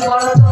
বলছি তুমি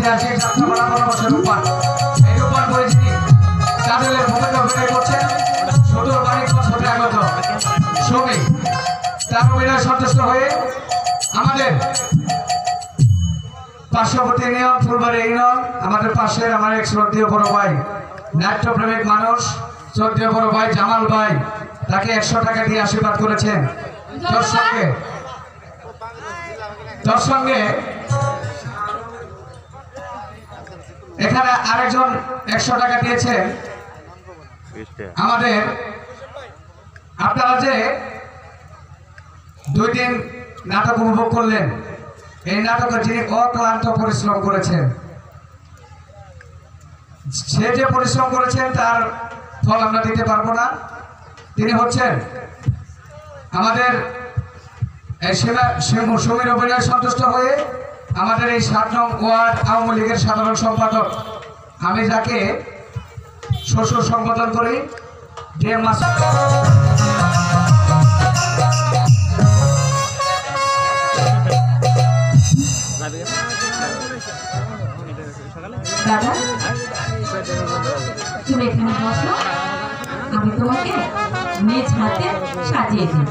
ঐতিহাসিক রূপান এই রূপান আমাদের পাশের আমার এক শ্রদ্ধীয় বড় ভাই, নাট্যপ্রেমিক মানুষ, শ্রদ্ধীয় বড় ভাই জামাল ভাই, তাকে একশো টাকা দিয়ে আশীর্বাদ করেছেন। তোর সঙ্গে তোর সঙ্গে এখানে আরেকজন একশো টাকা দিয়েছেন আমাদের আপনারা যে দুই দিন নাটক উপভোগ করলেন এই নাটকে যিনি অক্লান্ত পরিশ্রম করেছেন সে যে পরিশ্রম করেছেন তার ফল আমরা দিতে পারব না। তিনি হচ্ছেন আমাদের সেবা সমীর অভিনয় সন্তুষ্ট হয়ে আমাদের এই সাত নং ওয়ার্ড আওয়ামী লীগের সাধারণ সম্পাদক আমি যাকে শ্বশুর সম্বোধন করি। যে আমি তোমাকে মেজ হাতে সাজিয়ে দিই।